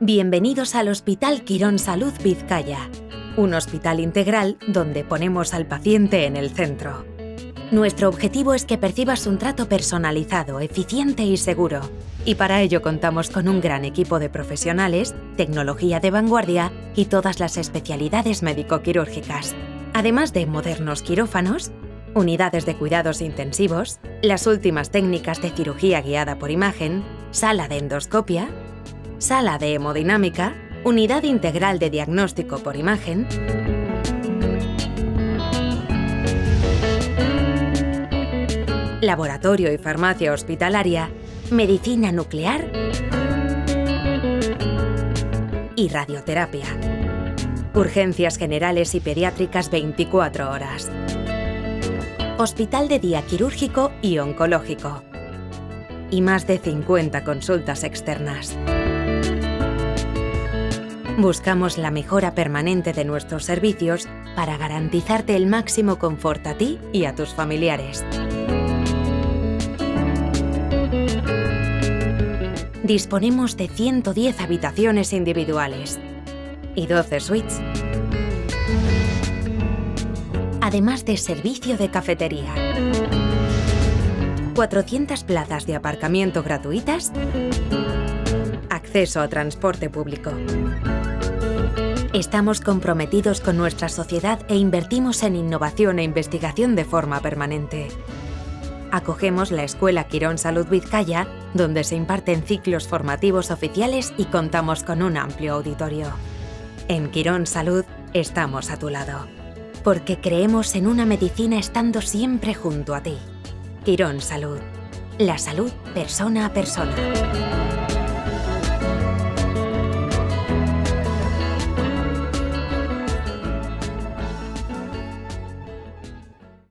Bienvenidos al Hospital Quirón Salud Vizcaya, un hospital integral donde ponemos al paciente en el centro. Nuestro objetivo es que percibas un trato personalizado, eficiente y seguro. Y para ello contamos con un gran equipo de profesionales, tecnología de vanguardia y todas las especialidades médico-quirúrgicas. Además de modernos quirófanos, unidades de cuidados intensivos, las últimas técnicas de cirugía guiada por imagen, sala de endoscopia, sala de hemodinámica, unidad integral de diagnóstico por imagen, laboratorio y farmacia hospitalaria, medicina nuclear y radioterapia. Urgencias generales y pediátricas 24 horas. Hospital de día quirúrgico y oncológico. Y más de 50 consultas externas. Buscamos la mejora permanente de nuestros servicios para garantizarte el máximo confort a ti y a tus familiares. Disponemos de 110 habitaciones individuales y 12 suites, además de servicio de cafetería. 400 plazas de aparcamiento gratuitas, acceso a transporte público. Estamos comprometidos con nuestra sociedad e invertimos en innovación e investigación de forma permanente. Acogemos la Escuela Quirón Salud Vizcaya, donde se imparten ciclos formativos oficiales y contamos con un amplio auditorio. En Quirón Salud estamos a tu lado, porque creemos en una medicina estando siempre junto a ti. Quirón Salud. La salud persona a persona.